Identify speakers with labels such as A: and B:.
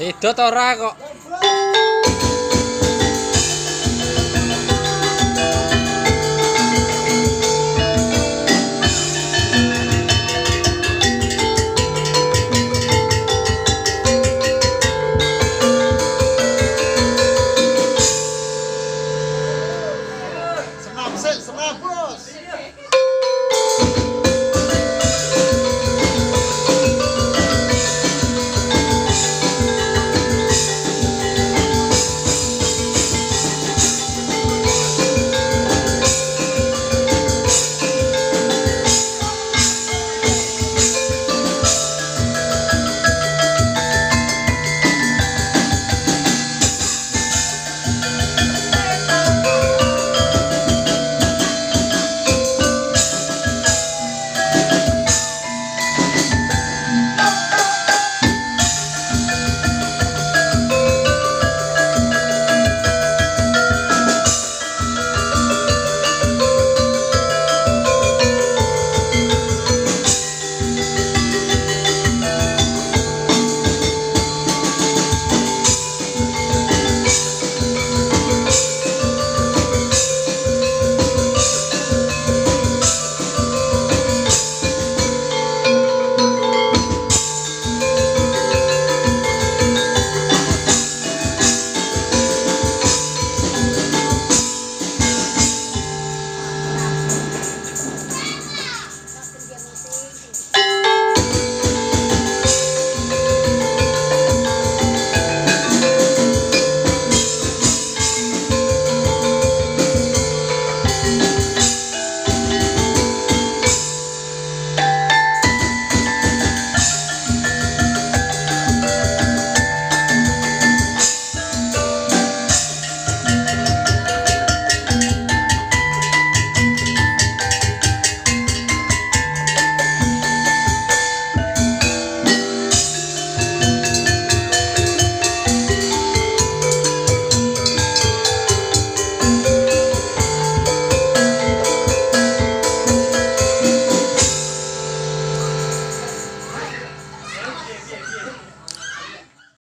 A: Sedot ora kok. Senam,
B: senam, bos.